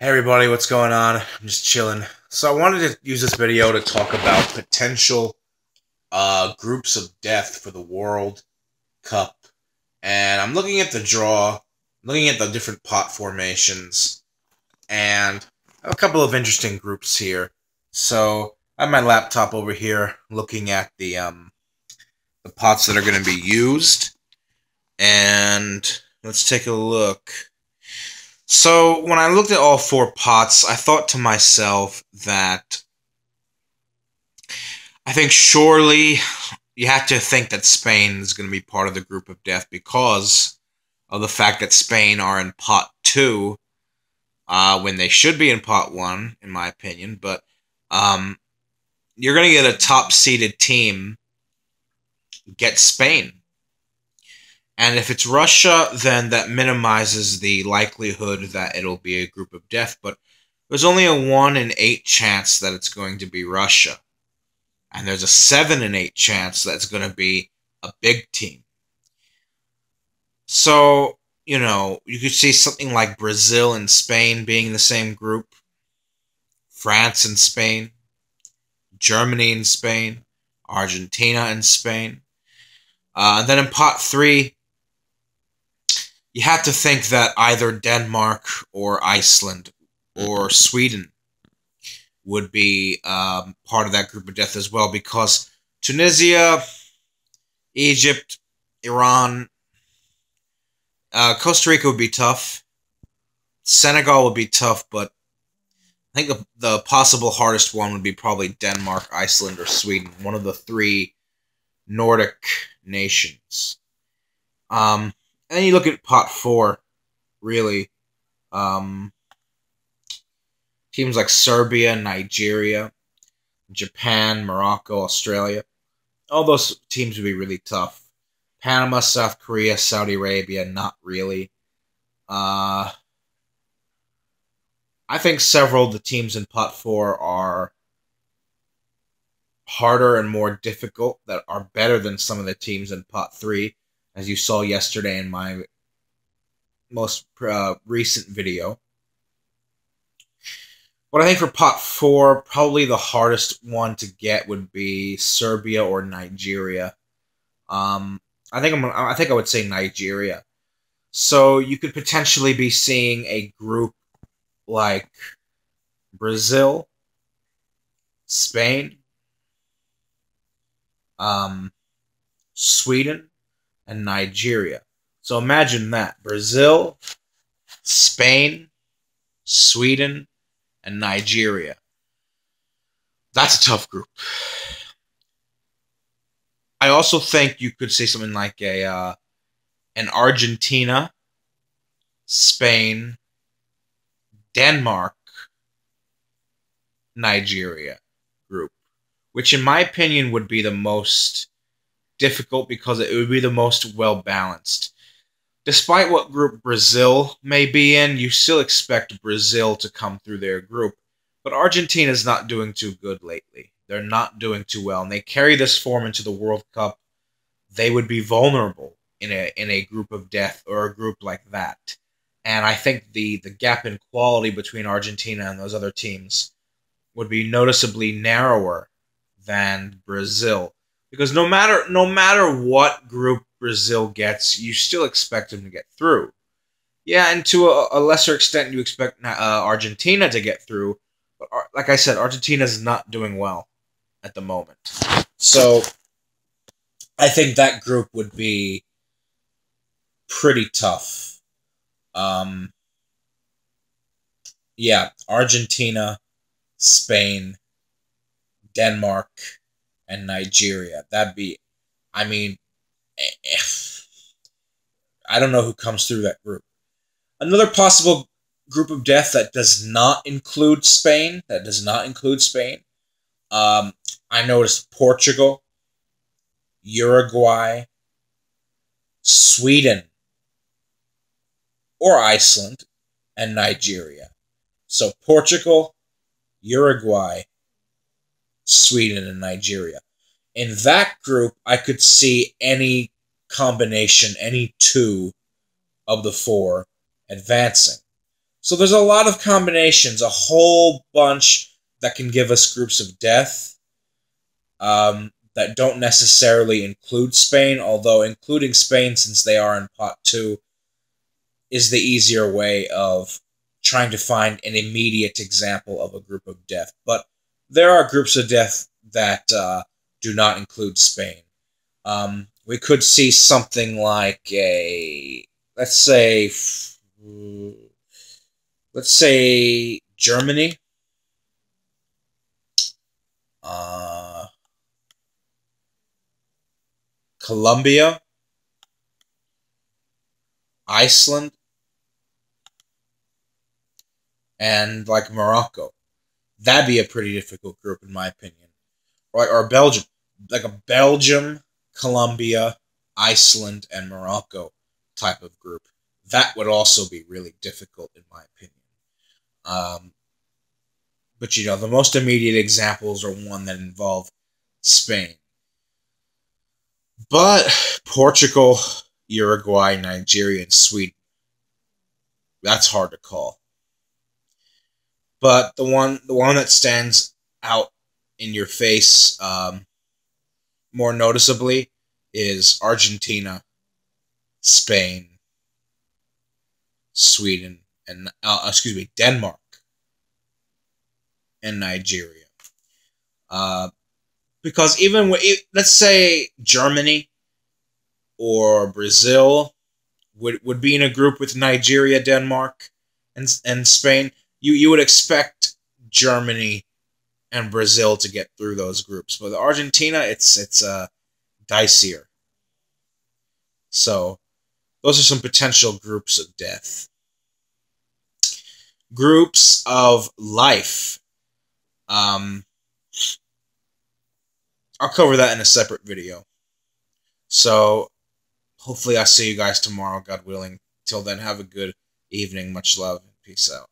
Hey everybody, what's going on? I'm just chilling. So I wanted to use this video to talk about potential uh, groups of death for the World Cup. And I'm looking at the draw, looking at the different pot formations, and a couple of interesting groups here. So I have my laptop over here looking at the um, the pots that are going to be used. And let's take a look. So when I looked at all four pots, I thought to myself that I think surely you have to think that Spain is going to be part of the group of death because of the fact that Spain are in pot two uh, when they should be in pot one, in my opinion. But um, you're going to get a top seeded team get Spain. And if it's Russia, then that minimizes the likelihood that it'll be a group of death. But there's only a 1 in 8 chance that it's going to be Russia. And there's a 7 in 8 chance that it's going to be a big team. So, you know, you could see something like Brazil and Spain being the same group, France and Spain, Germany and Spain, Argentina and Spain. Uh, and then in pot three, you have to think that either Denmark or Iceland or Sweden would be um, part of that group of death as well because Tunisia, Egypt, Iran, uh, Costa Rica would be tough. Senegal would be tough, but I think the, the possible hardest one would be probably Denmark, Iceland, or Sweden. One of the three Nordic nations. Um, and you look at pot four, really. Um, teams like Serbia, Nigeria, Japan, Morocco, Australia. All those teams would be really tough. Panama, South Korea, Saudi Arabia, not really. Uh, I think several of the teams in pot four are harder and more difficult that are better than some of the teams in pot three as you saw yesterday in my most uh, recent video. What I think for pot four, probably the hardest one to get would be Serbia or Nigeria. Um, I think I'm. I think I would say Nigeria. So you could potentially be seeing a group like Brazil, Spain, um, Sweden, and Nigeria. So imagine that Brazil, Spain, Sweden, and Nigeria. That's a tough group. I also think you could say something like a uh, an Argentina, Spain, Denmark, Nigeria group, which in my opinion would be the most difficult because it would be the most well balanced. Despite what group Brazil may be in, you still expect Brazil to come through their group. But Argentina is not doing too good lately. They're not doing too well, and they carry this form into the World Cup. They would be vulnerable in a in a group of death or a group like that. And I think the the gap in quality between Argentina and those other teams would be noticeably narrower than Brazil because no matter no matter what group Brazil gets, you still expect them to get through. Yeah, and to a, a lesser extent, you expect uh, Argentina to get through. But uh, like I said, Argentina is not doing well at the moment. So I think that group would be pretty tough. Um, yeah, Argentina, Spain, Denmark, and Nigeria. That'd be, I mean, eh, I don't know who comes through that group. Another possible group of death that does not include Spain, that does not include Spain. Um, I noticed Portugal, Uruguay, Sweden, or Iceland, and Nigeria. So Portugal, Uruguay, Sweden, and Nigeria. In that group, I could see any combination, any two of the four advancing. So there's a lot of combinations, a whole bunch that can give us groups of death um, that don't necessarily include Spain, although including Spain, since they are in pot two, is the easier way of trying to find an immediate example of a group of death. But there are groups of death that uh, do not include Spain. Um, we could see something like a, let's say, let's say Germany. Uh, Colombia, Iceland, and like Morocco. That'd be a pretty difficult group, in my opinion. Right? Or Belgium. Like a Belgium, Colombia, Iceland, and Morocco type of group. That would also be really difficult, in my opinion. Um, but you know, the most immediate examples are one that involve Spain. But Portugal, Uruguay, Nigeria, and Sweden. That's hard to call. But the one the one that stands out in your face um, more noticeably is Argentina, Spain, Sweden, and uh, excuse me, Denmark, and Nigeria. Uh, because even let's say Germany or Brazil would would be in a group with Nigeria, Denmark, and and Spain, you you would expect Germany and Brazil to get through those groups, but Argentina, it's it's uh, dicier. So, those are some potential groups of death. Groups of life. Um, I'll cover that in a separate video. So, hopefully, I see you guys tomorrow, God willing. Till then, have a good evening. Much love peace out.